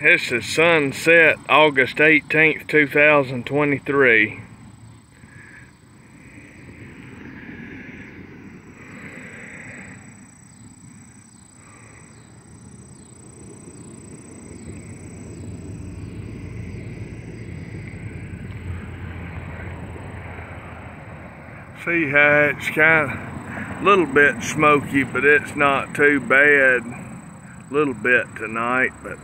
This is sunset August 18th, 2023. See how it's kind of a little bit smoky, but it's not too bad. A little bit tonight, but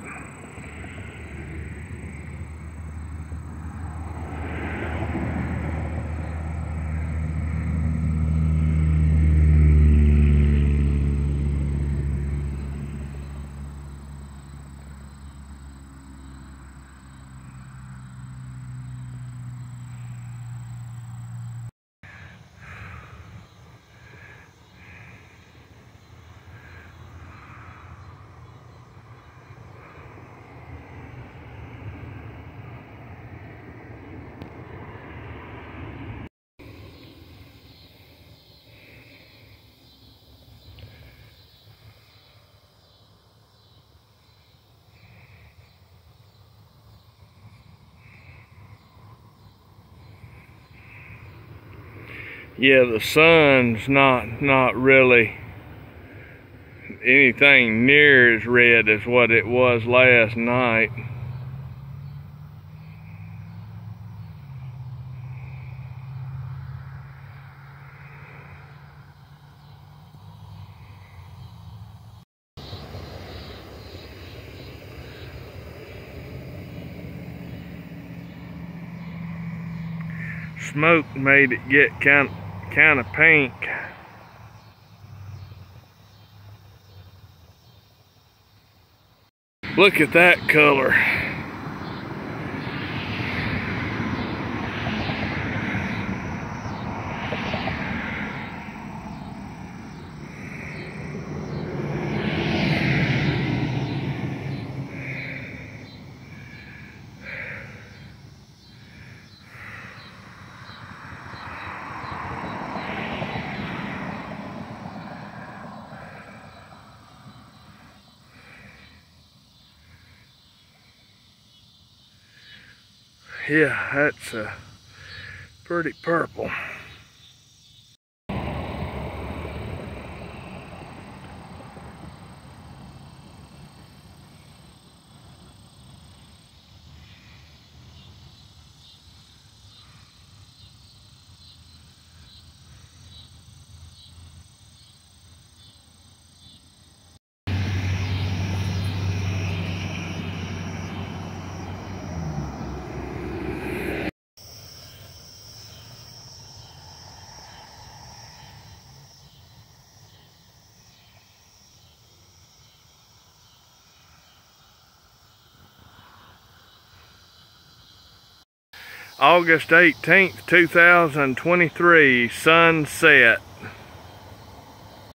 yeah, the sun's not not really anything near as red as what it was last night. Smoke made it get kind of kind of pink. Look at that color. Yeah, that's uh, pretty purple. August 18th, 2023, sunset.